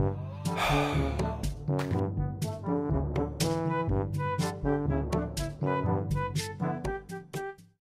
Oh.